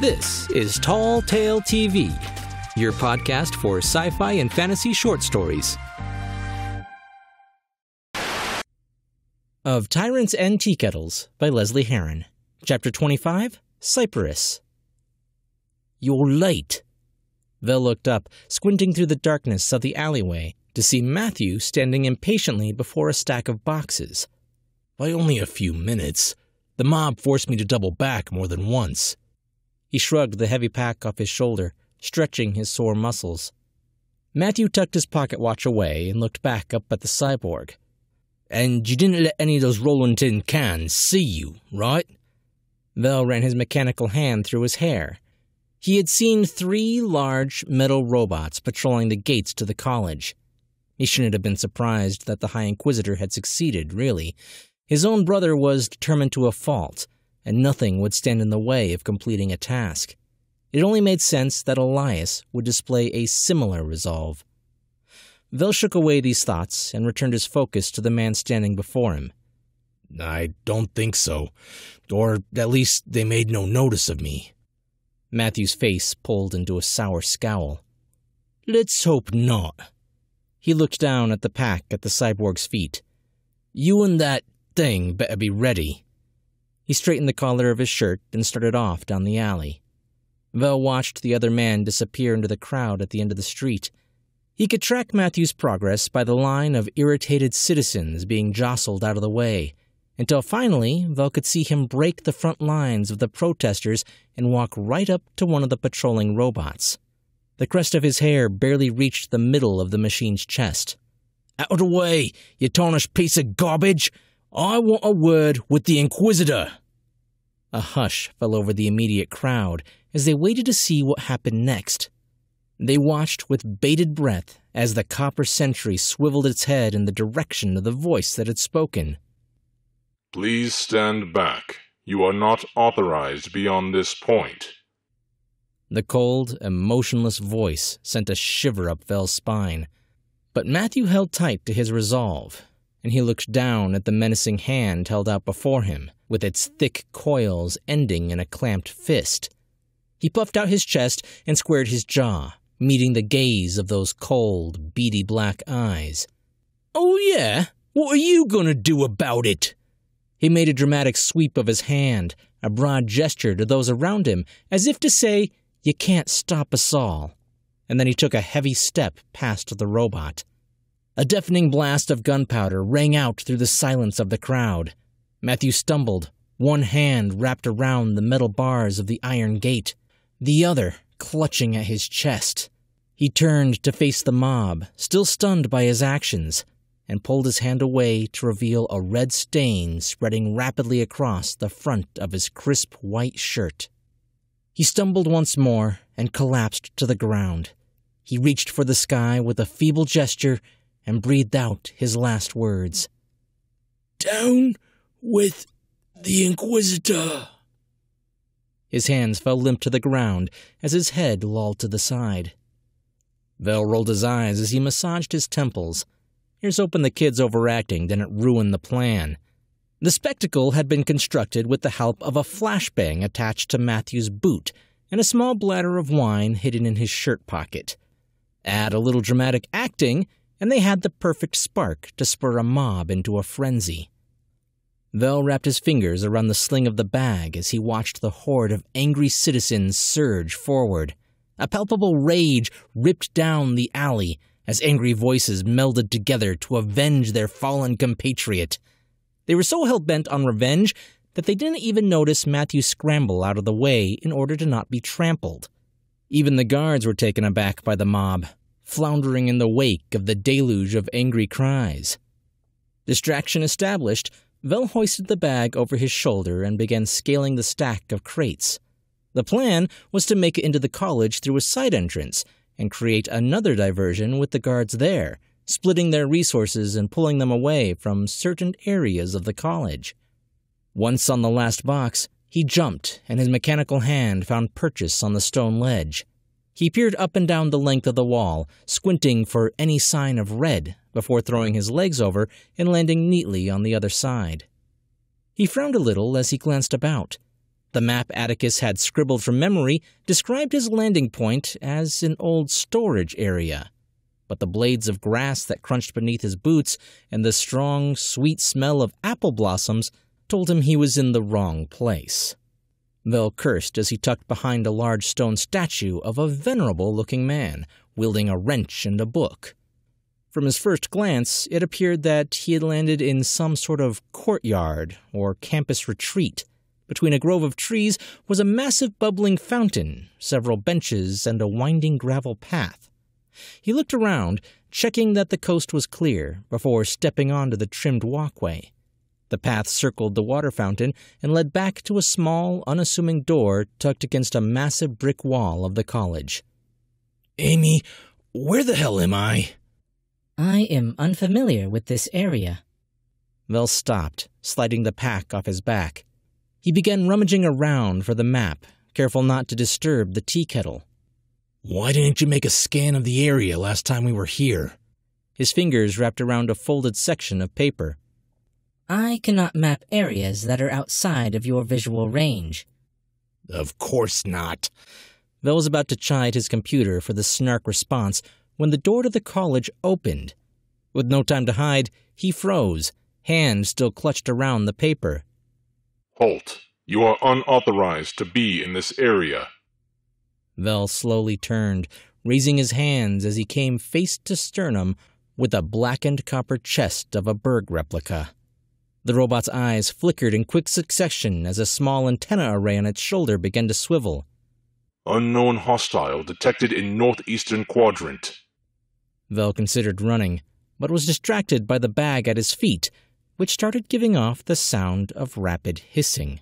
This is Tall Tale TV, your podcast for sci fi and fantasy short stories. Of Tyrants and Teakettles by Lesley Herron. Chapter 25 Cyprus. You're late. Vel looked up, squinting through the darkness of the alleyway to see Matthew standing impatiently before a stack of boxes. By only a few minutes. The mob forced me to double back more than once. He shrugged the heavy pack off his shoulder, stretching his sore muscles. Matthew tucked his pocket watch away and looked back up at the cyborg. And you didn't let any of those rolling tin cans see you, right? Vel ran his mechanical hand through his hair. He had seen three large metal robots patrolling the gates to the college. He shouldn't have been surprised that the High Inquisitor had succeeded, really. His own brother was determined to a fault, and nothing would stand in the way of completing a task. It only made sense that Elias would display a similar resolve. Vel shook away these thoughts and returned his focus to the man standing before him. I don't think so. Or at least they made no notice of me. Matthew's face pulled into a sour scowl. Let's hope not. He looked down at the pack at the cyborg's feet. You and that thing better be ready. He straightened the collar of his shirt and started off down the alley. Vel watched the other man disappear into the crowd at the end of the street. He could track Matthew's progress by the line of irritated citizens being jostled out of the way, until finally Vel could see him break the front lines of the protesters and walk right up to one of the patrolling robots. The crest of his hair barely reached the middle of the machine's chest. Out of the way, you tarnished piece of garbage! I want a word with the Inquisitor. A hush fell over the immediate crowd as they waited to see what happened next. They watched with bated breath as the copper sentry swiveled its head in the direction of the voice that had spoken. Please stand back. You are not authorized beyond this point. The cold, emotionless voice sent a shiver up Vel's spine. But Matthew held tight to his resolve and he looked down at the menacing hand held out before him, with its thick coils ending in a clamped fist. He puffed out his chest and squared his jaw, meeting the gaze of those cold, beady black eyes. Oh, yeah? What are you going to do about it? He made a dramatic sweep of his hand, a broad gesture to those around him, as if to say, You can't stop us all. And then he took a heavy step past the robot. A deafening blast of gunpowder rang out through the silence of the crowd. Matthew stumbled, one hand wrapped around the metal bars of the iron gate, the other clutching at his chest. He turned to face the mob, still stunned by his actions, and pulled his hand away to reveal a red stain spreading rapidly across the front of his crisp white shirt. He stumbled once more and collapsed to the ground. He reached for the sky with a feeble gesture and breathed out his last words. Down with the Inquisitor. His hands fell limp to the ground as his head lolled to the side. Vel rolled his eyes as he massaged his temples. Here's hoping the kid's overacting didn't ruin the plan. The spectacle had been constructed with the help of a flashbang attached to Matthew's boot and a small bladder of wine hidden in his shirt pocket. Add a little dramatic acting, and they had the perfect spark to spur a mob into a frenzy. Vel wrapped his fingers around the sling of the bag as he watched the horde of angry citizens surge forward. A palpable rage ripped down the alley as angry voices melded together to avenge their fallen compatriot. They were so hell bent on revenge that they didn't even notice Matthew scramble out of the way in order to not be trampled. Even the guards were taken aback by the mob, floundering in the wake of the deluge of angry cries. Distraction established, Vel hoisted the bag over his shoulder and began scaling the stack of crates. The plan was to make it into the college through a side entrance and create another diversion with the guards there, splitting their resources and pulling them away from certain areas of the college. Once on the last box, he jumped and his mechanical hand found purchase on the stone ledge. He peered up and down the length of the wall, squinting for any sign of red before throwing his legs over and landing neatly on the other side. He frowned a little as he glanced about. The map Atticus had scribbled from memory described his landing point as an old storage area. But the blades of grass that crunched beneath his boots and the strong, sweet smell of apple blossoms told him he was in the wrong place. Vel cursed as he tucked behind a large stone statue of a venerable looking man, wielding a wrench and a book. From his first glance, it appeared that he had landed in some sort of courtyard or campus retreat. Between a grove of trees was a massive bubbling fountain, several benches, and a winding gravel path. He looked around, checking that the coast was clear, before stepping onto the trimmed walkway. The path circled the water fountain and led back to a small, unassuming door tucked against a massive brick wall of the college. Amy, where the hell am I? I am unfamiliar with this area. Vel stopped, sliding the pack off his back. He began rummaging around for the map, careful not to disturb the tea kettle. Why didn't you make a scan of the area last time we were here? His fingers wrapped around a folded section of paper. I cannot map areas that are outside of your visual range. Of course not. Vel was about to chide his computer for the snark response when the door to the college opened. With no time to hide, he froze, hand still clutched around the paper. Halt. You are unauthorized to be in this area. Vel slowly turned, raising his hands as he came face to sternum with a blackened copper chest of a Berg replica. The robot's eyes flickered in quick succession as a small antenna array on its shoulder began to swivel. Unknown hostile detected in northeastern quadrant. Vel considered running, but was distracted by the bag at his feet, which started giving off the sound of rapid hissing.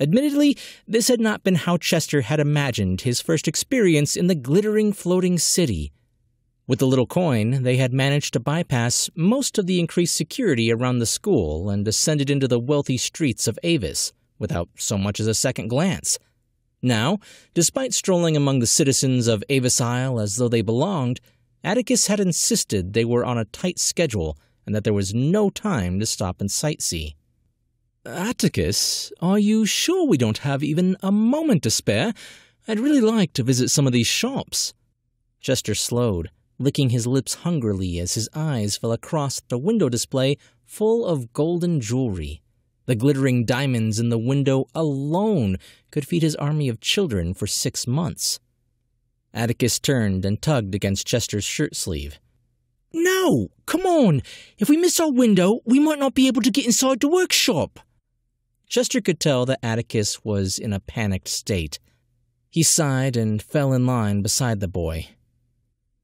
Admittedly, this had not been how Chester had imagined his first experience in the glittering floating city. With the little coin, they had managed to bypass most of the increased security around the school and descended into the wealthy streets of Avis without so much as a second glance. Now, despite strolling among the citizens of Avis Isle as though they belonged, Atticus had insisted they were on a tight schedule and that there was no time to stop and sightsee. Atticus, are you sure we don't have even a moment to spare? I'd really like to visit some of these shops. Chester slowed, licking his lips hungrily as his eyes fell across the window display full of golden jewelry. The glittering diamonds in the window alone could feed his army of children for six months. Atticus turned and tugged against Chester's shirt sleeve. No, come on. If we miss our window, we might not be able to get inside the workshop. Chester could tell that Atticus was in a panicked state. He sighed and fell in line beside the boy.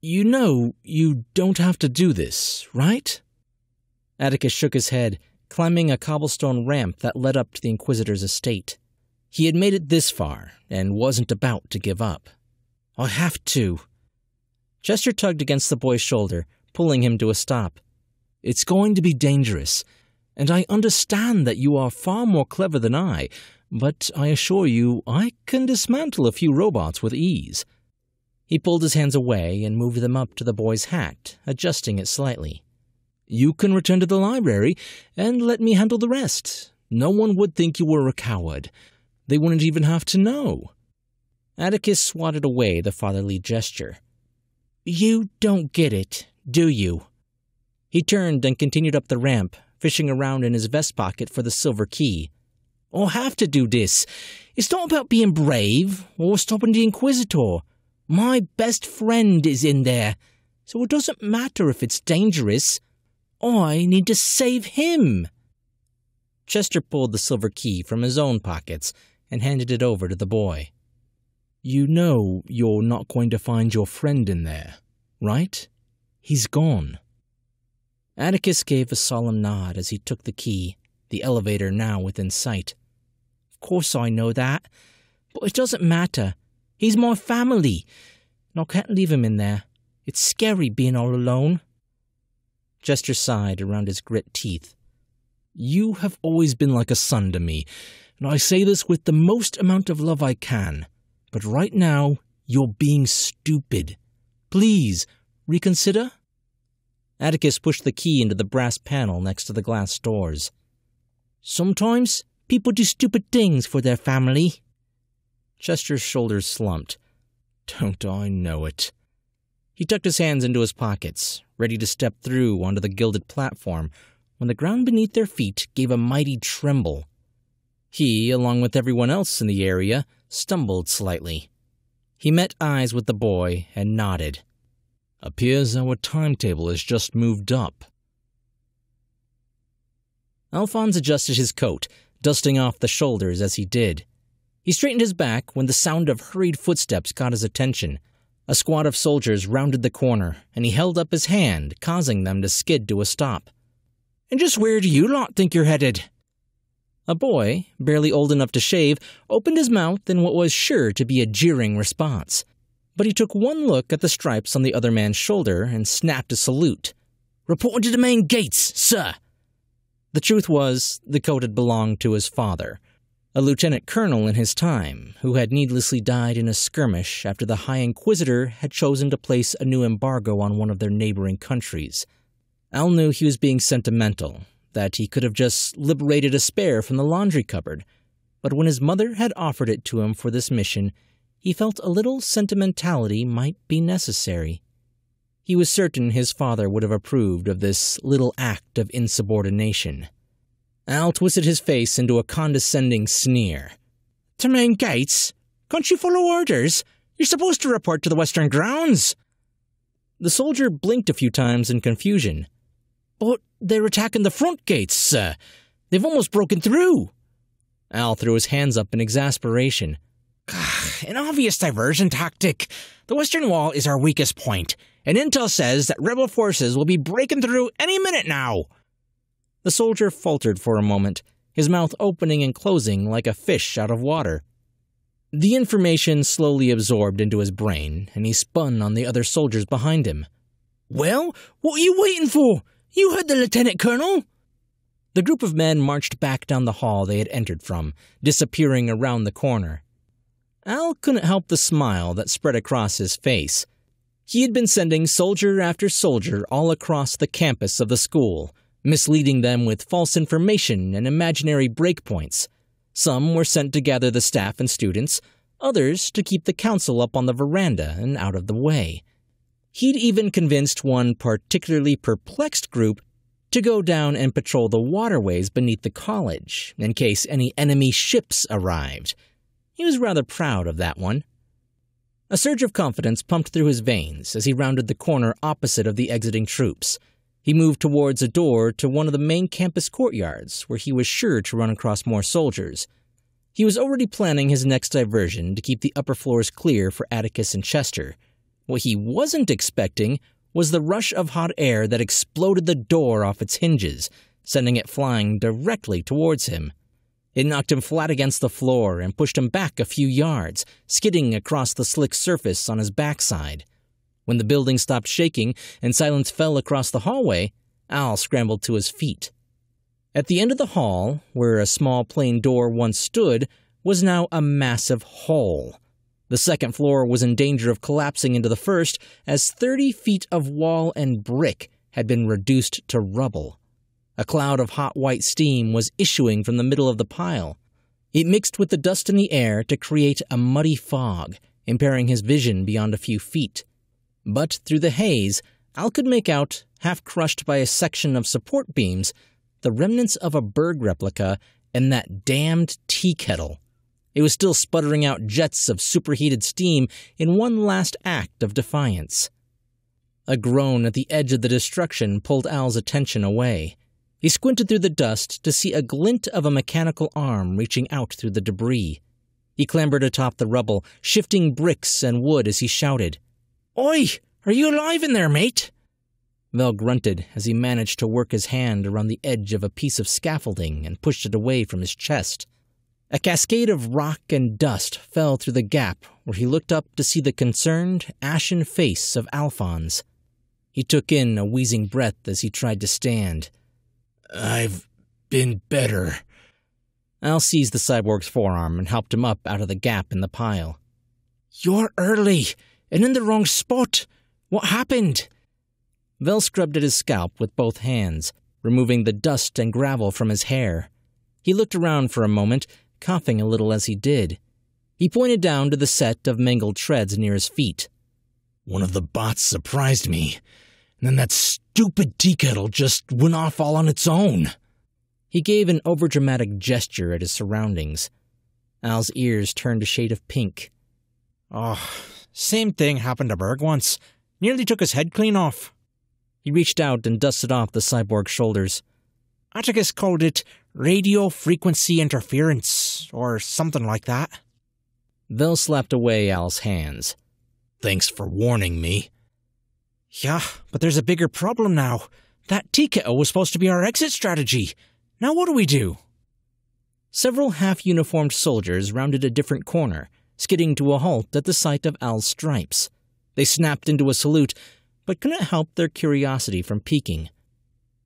You know, you don't have to do this, right? Atticus shook his head, climbing a cobblestone ramp that led up to the Inquisitor's estate. He had made it this far and wasn't about to give up. I have to. Chester tugged against the boy's shoulder, pulling him to a stop. It's going to be dangerous, and I understand that you are far more clever than I, but I assure you I can dismantle a few robots with ease. He pulled his hands away and moved them up to the boy's hat, adjusting it slightly. You can return to the library and let me handle the rest. No one would think you were a coward. They wouldn't even have to know. Atticus swatted away the fatherly gesture. You don't get it, do you? He turned and continued up the ramp, fishing around in his vest pocket for the silver key. I'll have to do this. It's not about being brave or stopping the Inquisitor. My best friend is in there, so it doesn't matter if it's dangerous. I need to save him. Chester pulled the silver key from his own pockets and handed it over to the boy. You know you're not going to find your friend in there, right? He's gone. Atticus gave a solemn nod as he took the key, the elevator now within sight. Of course I know that, but it doesn't matter. He's my family, and I can't leave him in there. It's scary being all alone. Chester sighed around his grit teeth. You have always been like a son to me, and I say this with the most amount of love I can. But right now, you're being stupid. Please, reconsider? Atticus pushed the key into the brass panel next to the glass doors. Sometimes People do stupid things for their family. Chester's shoulders slumped. Don't I know it? He tucked his hands into his pockets, ready to step through onto the gilded platform, when the ground beneath their feet gave a mighty tremble. He, along with everyone else in the area, stumbled slightly. He met eyes with the boy and nodded. Appears our timetable has just moved up. Alphonse adjusted his coat, dusting off the shoulders as he did. He straightened his back when the sound of hurried footsteps caught his attention. A squad of soldiers rounded the corner, and he held up his hand, causing them to skid to a stop. And just where do you lot think you're headed? A boy, barely old enough to shave, opened his mouth in what was sure to be a jeering response. But he took one look at the stripes on the other man's shoulder and snapped a salute. Reporting to the main gates, sir. The truth was, the coat had belonged to his father, a lieutenant colonel in his time, who had needlessly died in a skirmish after the High Inquisitor had chosen to place a new embargo on one of their neighboring countries. Al knew he was being sentimental, that he could have just liberated a spare from the laundry cupboard, but when his mother had offered it to him for this mission, he felt a little sentimentality might be necessary. He was certain his father would have approved of this little act of insubordination. Al twisted his face into a condescending sneer. To main gates? Can't you follow orders? You're supposed to report to the western grounds. The soldier blinked a few times in confusion. But they're attacking the front gates, sir. They've almost broken through. Al threw his hands up in exasperation. An obvious diversion tactic. The western wall is our weakest point and intel says that rebel forces will be breaking through any minute now. The soldier faltered for a moment, his mouth opening and closing like a fish out of water. The information slowly absorbed into his brain, and he spun on the other soldiers behind him. Well, what are you waiting for? You heard the lieutenant colonel. The group of men marched back down the hall they had entered from, disappearing around the corner. Al couldn't help the smile that spread across his face. He had been sending soldier after soldier all across the campus of the school, misleading them with false information and imaginary breakpoints. Some were sent to gather the staff and students, others to keep the council up on the veranda and out of the way. He'd even convinced one particularly perplexed group to go down and patrol the waterways beneath the college in case any enemy ships arrived. He was rather proud of that one. A surge of confidence pumped through his veins as he rounded the corner opposite of the exiting troops. He moved towards a door to one of the main campus courtyards where he was sure to run across more soldiers. He was already planning his next diversion to keep the upper floors clear for Atticus and Chester. What he wasn't expecting was the rush of hot air that exploded the door off its hinges, sending it flying directly towards him. It knocked him flat against the floor and pushed him back a few yards, skidding across the slick surface on his backside. When the building stopped shaking and silence fell across the hallway, Al scrambled to his feet. At the end of the hall, where a small plain door once stood, was now a massive hole. The second floor was in danger of collapsing into the first, as 30 feet of wall and brick had been reduced to rubble. A cloud of hot white steam was issuing from the middle of the pile. It mixed with the dust in the air to create a muddy fog, impairing his vision beyond a few feet. But through the haze, Al could make out, half crushed by a section of support beams, the remnants of a Berg replica and that damned tea kettle. It was still sputtering out jets of superheated steam in one last act of defiance. A groan at the edge of the destruction pulled Al's attention away. He squinted through the dust to see a glint of a mechanical arm reaching out through the debris. He clambered atop the rubble, shifting bricks and wood as he shouted. Oi! Are you alive in there, mate? Vel grunted as he managed to work his hand around the edge of a piece of scaffolding and pushed it away from his chest. A cascade of rock and dust fell through the gap where he looked up to see the concerned, ashen face of Alphonse. He took in a wheezing breath as he tried to stand. I've been better. Al seized the cyborg's forearm and helped him up out of the gap in the pile. You're early and in the wrong spot. What happened? Vel scrubbed at his scalp with both hands, removing the dust and gravel from his hair. He looked around for a moment, coughing a little as he did. He pointed down to the set of mangled shreds near his feet. One of the bots surprised me, and then that stupid tea kettle just went off all on its own. He gave an overdramatic gesture at his surroundings. Al's ears turned a shade of pink. Oh, same thing happened to Berg once. Nearly took his head clean off. He reached out and dusted off the cyborg's shoulders. Atticus called it radio frequency interference, or something like that. Vel slapped away Al's hands. Thanks for warning me. Yeah, but there's a bigger problem now. That tea kettle was supposed to be our exit strategy. Now what do we do? Several half uniformed soldiers rounded a different corner, skidding to a halt at the sight of Al's stripes. They snapped into a salute, but couldn't help their curiosity from peaking.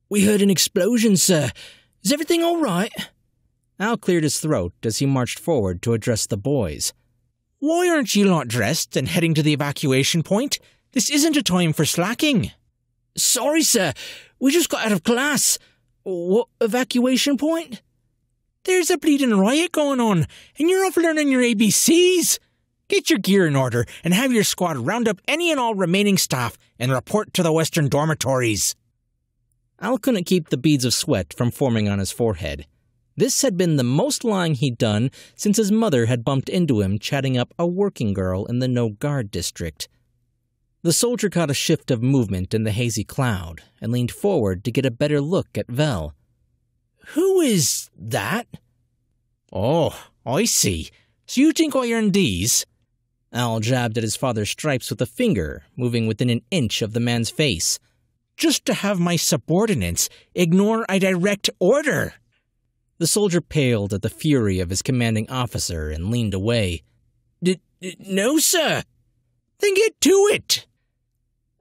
We heard an explosion, sir. Is everything all right? Al cleared his throat as he marched forward to address the boys. Why aren't you lot dressed and heading to the evacuation point? This isn't a time for slacking. Sorry, sir. We just got out of class. What evacuation point? There's a bleeding riot going on, and you're off learning your ABCs. Get your gear in order and have your squad round up any and all remaining staff and report to the western dormitories. Al couldn't keep the beads of sweat from forming on his forehead. This had been the most lying he'd done since his mother had bumped into him chatting up a working girl in the no guard district. The soldier caught a shift of movement in the hazy cloud and leaned forward to get a better look at Vel. Who is that? Oh, I see. So you think I earned these? Al jabbed at his father's stripes with a finger, moving within an inch of the man's face. Just to have my subordinates ignore a direct order. The soldier paled at the fury of his commanding officer and leaned away. D no, sir. Then get to it.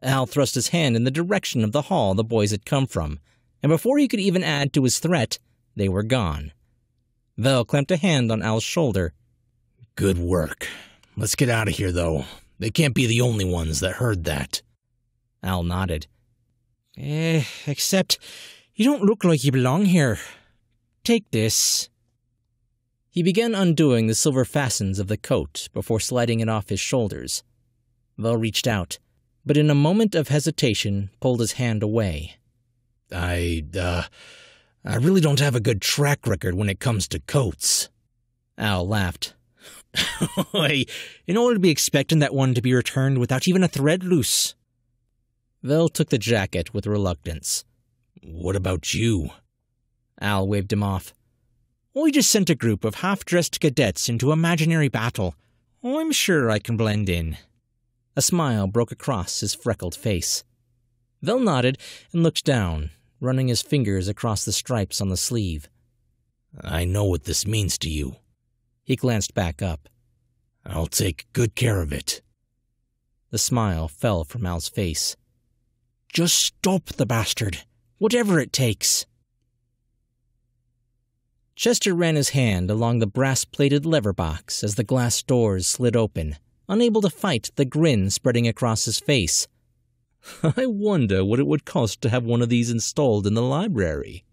Al thrust his hand in the direction of the hall the boys had come from, and before he could even add to his threat, they were gone. Vel clamped a hand on Al's shoulder. Good work. Let's get out of here, though. They can't be the only ones that heard that. Al nodded. Eh, except you don't look like you belong here. Take this. He began undoing the silver fastens of the coat before sliding it off his shoulders. Vel reached out, but in a moment of hesitation pulled his hand away. I, uh, I really don't have a good track record when it comes to coats. Al laughed. in order to be expecting that one to be returned without even a thread loose. Vel took the jacket with reluctance. What about you? Al waved him off. I just sent a group of half dressed cadets into imaginary battle. I'm sure I can blend in. A smile broke across his freckled face. Vel nodded and looked down, running his fingers across the stripes on the sleeve. I know what this means to you. He glanced back up. I'll take good care of it. The smile fell from Al's face. Just stop the bastard, whatever it takes. Chester ran his hand along the brass plated lever box as the glass doors slid open, unable to fight the grin spreading across his face. I wonder what it would cost to have one of these installed in the library.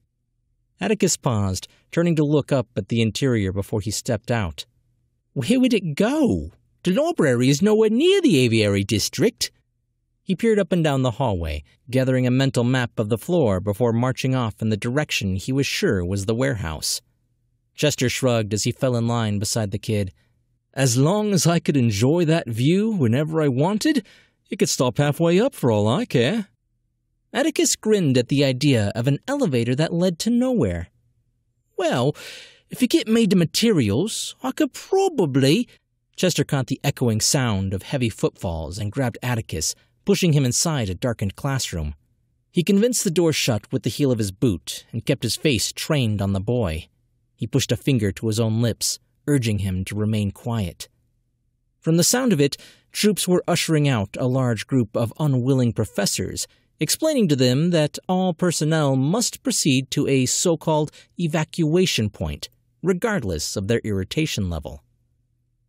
Atticus paused, turning to look up at the interior before he stepped out. Where would it go? The library is nowhere near the aviary district. He peered up and down the hallway, gathering a mental map of the floor before marching off in the direction he was sure was the warehouse. Chester shrugged as he fell in line beside the kid. As long as I could enjoy that view whenever I wanted, it could stop halfway up for all I care. Atticus grinned at the idea of an elevator that led to nowhere. Well, if you get me the materials, I could probably. Chester caught the echoing sound of heavy footfalls and grabbed Atticus, pushing him inside a darkened classroom. He convinced the door shut with the heel of his boot and kept his face trained on the boy. He pushed a finger to his own lips, urging him to remain quiet. From the sound of it, troops were ushering out a large group of unwilling professors, explaining to them that all personnel must proceed to a so called evacuation point, regardless of their irritation level.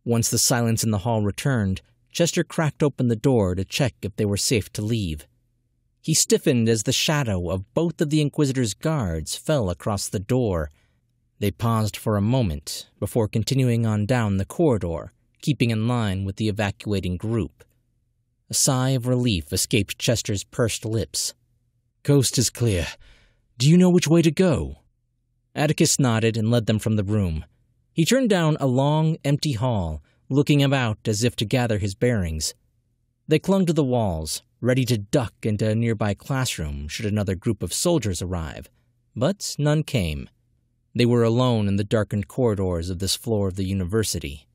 Once the silence in the hall returned, Chester cracked open the door to check if they were safe to leave. He stiffened as the shadow of both of the Inquisitor's guards fell across the door They paused for a moment before continuing on down the corridor, keeping in line with the evacuating group. A sigh of relief escaped Chester's pursed lips. Coast is clear. Do you know which way to go? Atticus nodded and led them from the room. He turned down a long, empty hall, looking about as if to gather his bearings. They clung to the walls, ready to duck into a nearby classroom should another group of soldiers arrive, but none came. They were alone in the darkened corridors of this floor of the university.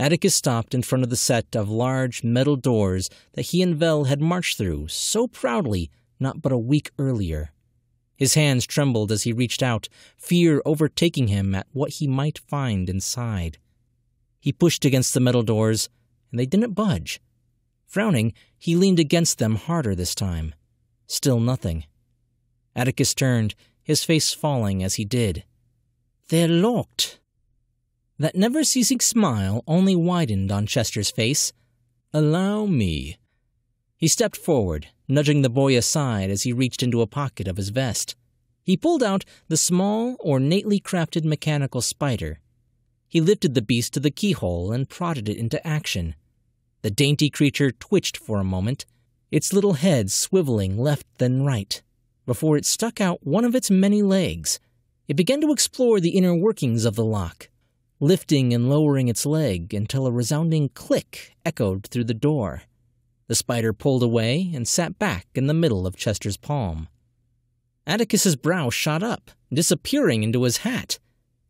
Atticus stopped in front of the set of large metal doors that he and Vel had marched through so proudly not but a week earlier. His hands trembled as he reached out, fear overtaking him at what he might find inside. He pushed against the metal doors, and they didn't budge. Frowning, he leaned against them harder this time. Still nothing. Atticus turned, his face falling as he did. They're locked. That never ceasing smile only widened on Chester's face. Allow me. He stepped forward, nudging the boy aside as he reached into a pocket of his vest. He pulled out the small, ornately crafted mechanical spider. He lifted the beast to the keyhole and prodded it into action. The dainty creature twitched for a moment, its little head swiveling left then right, before it stuck out one of its many legs. It began to explore the inner workings of the lock, lifting and lowering its leg until a resounding click echoed through the door. The spider pulled away and sat back in the middle of Chester's palm. Atticus's brow shot up, disappearing into his hat.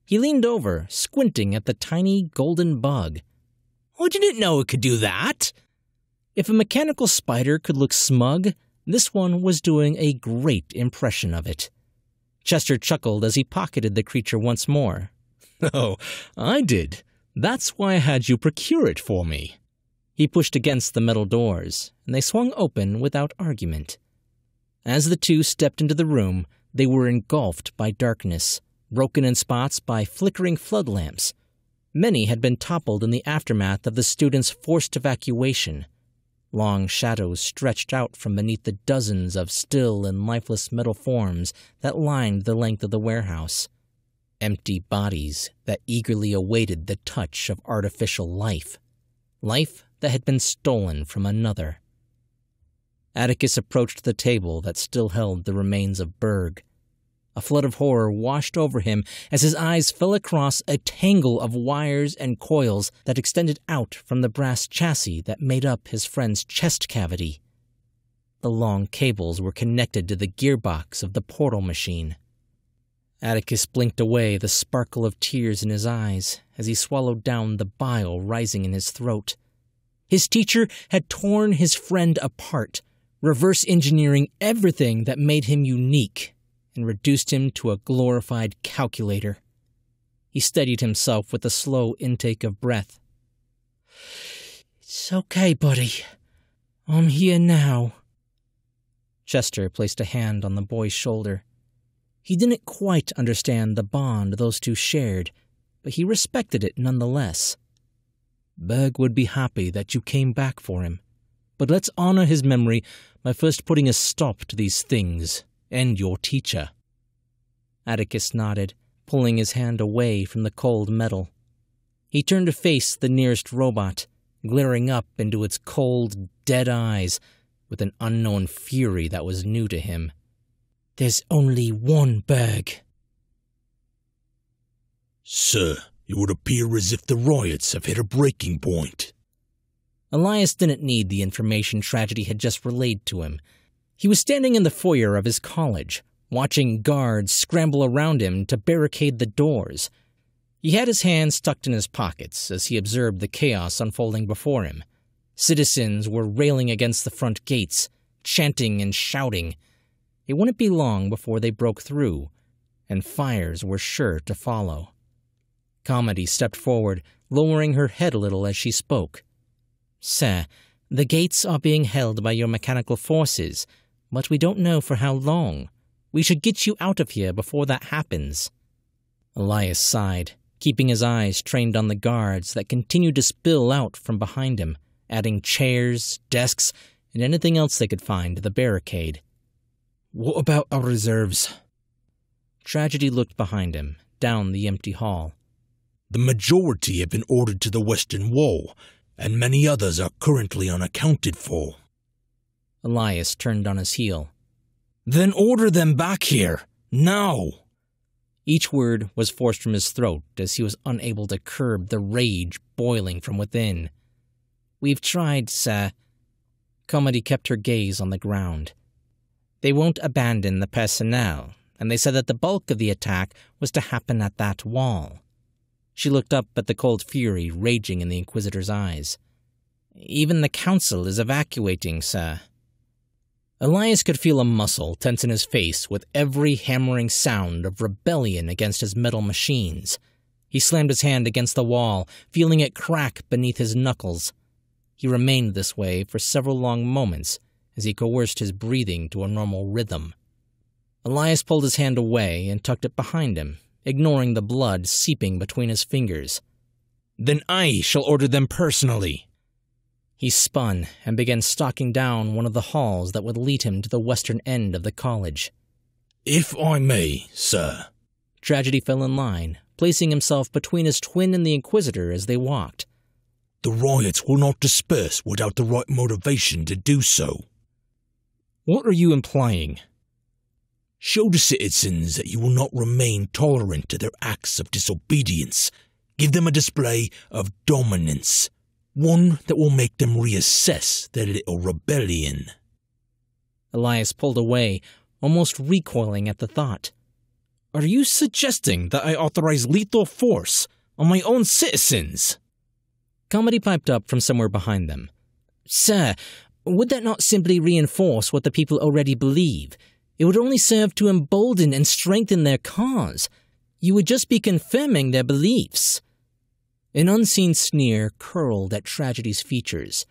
He leaned over, squinting at the tiny golden bug. I didn't know it could do that. If a mechanical spider could look smug, this one was doing a great impression of it. Chester chuckled as he pocketed the creature once more. Oh, I did. That's why I had you procure it for me. He pushed against the metal doors, and they swung open without argument. As the two stepped into the room, they were engulfed by darkness, broken in spots by flickering flood lamps. Many had been toppled in the aftermath of the students' forced evacuation. Long shadows stretched out from beneath the dozens of still and lifeless metal forms that lined the length of the warehouse. Empty bodies that eagerly awaited the touch of artificial life. Life that had been stolen from another. Atticus approached the table that still held the remains of Berg. A flood of horror washed over him as his eyes fell across a tangle of wires and coils that extended out from the brass chassis that made up his friend's chest cavity. The long cables were connected to the gearbox of the portal machine. Atticus blinked away the sparkle of tears in his eyes as he swallowed down the bile rising in his throat. His teacher had torn his friend apart, reverse engineering everything that made him unique and reduced him to a glorified calculator. He steadied himself with a slow intake of breath. It's okay, buddy. I'm here now. Chester placed a hand on the boy's shoulder. He didn't quite understand the bond those two shared, but he respected it nonetheless. Berg would be happy that you came back for him, but let's honor his memory by first putting a stop to these things and your teacher. Atticus nodded, pulling his hand away from the cold metal. He turned to face the nearest robot, glaring up into its cold, dead eyes with an unknown fury that was new to him. There's only one Berg. Sir, it would appear as if the riots have hit a breaking point. Elias didn't need the information tragedy had just relayed to him. He was standing in the foyer of his college, watching guards scramble around him to barricade the doors. He had his hands tucked in his pockets as he observed the chaos unfolding before him. Citizens were railing against the front gates, chanting and shouting. It wouldn't be long before they broke through, and fires were sure to follow. Comedy stepped forward, lowering her head a little as she spoke. Sir, the gates are being held by your mechanical forces, but we don't know for how long. We should get you out of here before that happens. Elias sighed, keeping his eyes trained on the guards that continued to spill out from behind him, adding chairs, desks, and anything else they could find to the barricade. What about our reserves? Tragedy looked behind him, down the empty hall. The majority have been ordered to the Western Wall, and many others are currently unaccounted for. Elias turned on his heel. Then order them back here, now! Each word was forced from his throat as he was unable to curb the rage boiling from within. We've tried, sir. Comedy kept her gaze on the ground. They won't abandon the personnel, and they said that the bulk of the attack was to happen at that wall. She looked up at the cold fury raging in the Inquisitor's eyes. Even the Council is evacuating, sir. Elias could feel a muscle tense in his face with every hammering sound of rebellion against his metal machines. He slammed his hand against the wall, feeling it crack beneath his knuckles. He remained this way for several long moments as he coerced his breathing to a normal rhythm. Elias pulled his hand away and tucked it behind him, ignoring the blood seeping between his fingers. Then I shall order them personally. He spun and began stalking down one of the halls that would lead him to the western end of the college. If I may, sir. Tragedy fell in line, placing himself between his twin and the Inquisitor as they walked. The riots will not disperse without the right motivation to do so. What are you implying? Show the citizens that you will not remain tolerant to their acts of disobedience. Give them a display of dominance one that will make them reassess their little rebellion. Elias pulled away, almost recoiling at the thought. Are you suggesting that I authorize lethal force on my own citizens? Comedy piped up from somewhere behind them. Sir, would that not simply reinforce what the people already believe? It would only serve to embolden and strengthen their cause. You would just be confirming their beliefs. An unseen sneer curled at Tragedy's features.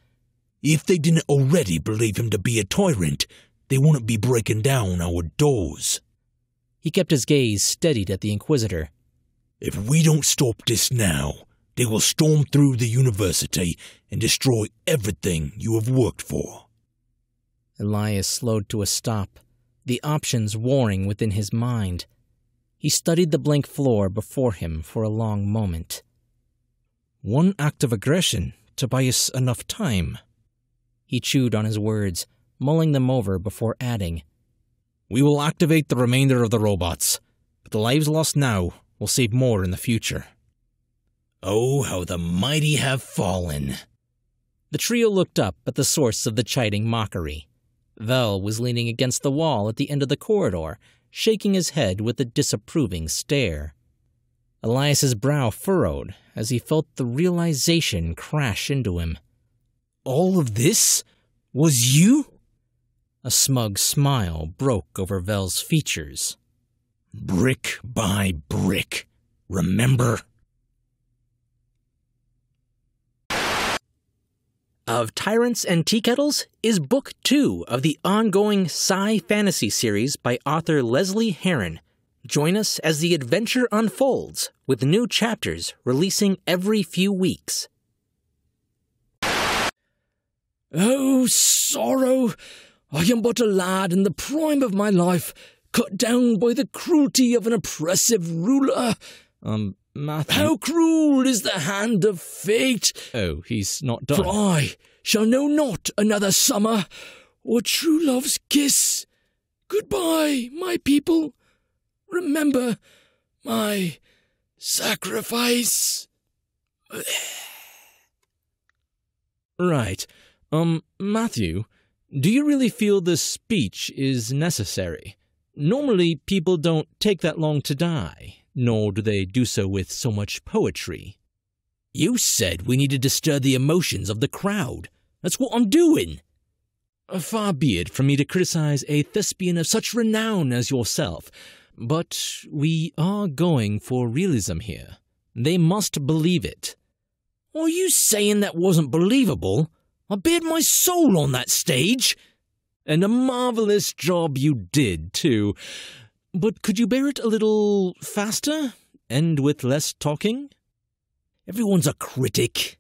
If they didn't already believe him to be a tyrant, they wouldn't be breaking down our doors. He kept his gaze steadied at the Inquisitor. If we don't stop this now, they will storm through the university and destroy everything you have worked for. Elias slowed to a stop, the options warring within his mind. He studied the blank floor before him for a long moment. One act of aggression to buy us enough time. He chewed on his words, mulling them over before adding, We will activate the remainder of the robots, but the lives lost now will save more in the future. Oh, how the mighty have fallen. The trio looked up at the source of the chiding mockery. Vel was leaning against the wall at the end of the corridor, shaking his head with a disapproving stare. Elias's brow furrowed as he felt the realization crash into him. All of this was you? A smug smile broke over Vel's features. Brick by brick, remember? Of Tyrants and Teakettles is Book 2 of the ongoing sci fantasy series by author Lesley Herron Join us as the adventure unfolds with new chapters releasing every few weeks. Oh, sorrow! I am but a lad in the prime of my life, cut down by the cruelty of an oppressive ruler. Um, Matthew. How cruel is the hand of fate! Oh, he's not done. For I shall know not another summer or true love's kiss. Goodbye, my people. Remember my sacrifice. right. Um, Matthew, do you really feel this speech is necessary? Normally, people don't take that long to die, nor do they do so with so much poetry. You said we needed to stir the emotions of the crowd. That's what I'm doing. Uh, far be it from me to criticize a thespian of such renown as yourself, but we are going for realism here. They must believe it. Are you saying that wasn't believable? I bared my soul on that stage. And a marvelous job you did, too. But could you bear it a little faster? And with less talking? Everyone's a critic.